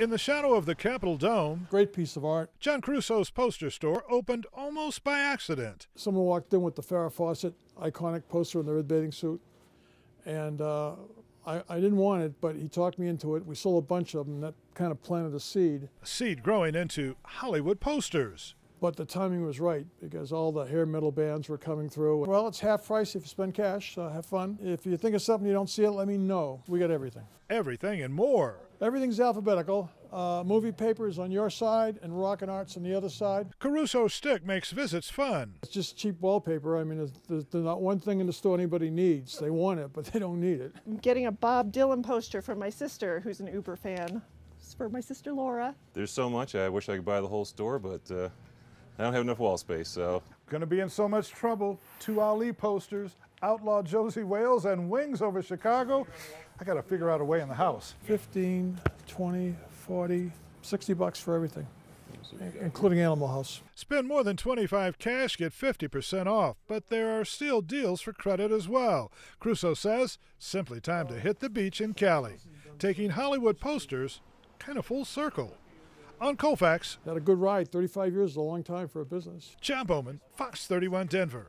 In the shadow of the Capitol Dome, Great piece of art. John Crusoe's poster store opened almost by accident. Someone walked in with the Farrah Fawcett iconic poster in the red bathing suit, and uh, I, I didn't want it, but he talked me into it. We sold a bunch of them. That kind of planted a seed. A seed growing into Hollywood posters. But the timing was right because all the hair metal bands were coming through. Well, it's half price if you spend cash, so have fun. If you think of something you don't see it, let me know. We got everything. Everything and more. Everything's alphabetical. Uh, movie papers on your side and rock and arts on the other side. Caruso Stick makes visits fun. It's just cheap wallpaper. I mean, there's, there's, there's not one thing in the store anybody needs. They want it, but they don't need it. I'm getting a Bob Dylan poster from my sister, who's an Uber fan. It's for my sister Laura. There's so much. I wish I could buy the whole store, but uh, I don't have enough wall space. So Gonna be in so much trouble. Two Ali posters, Outlaw Josey Wales, and Wings over Chicago. I gotta figure out a way in the house. 15, 20, 40, 60 bucks for everything, including Animal House. Spend more than 25 cash, get 50% off, but there are still deals for credit as well. Crusoe says, simply time to hit the beach in Cali, taking Hollywood posters kind of full circle on Colfax. Had a good ride. 35 years is a long time for a business. Jon Bowman, Fox 31 Denver.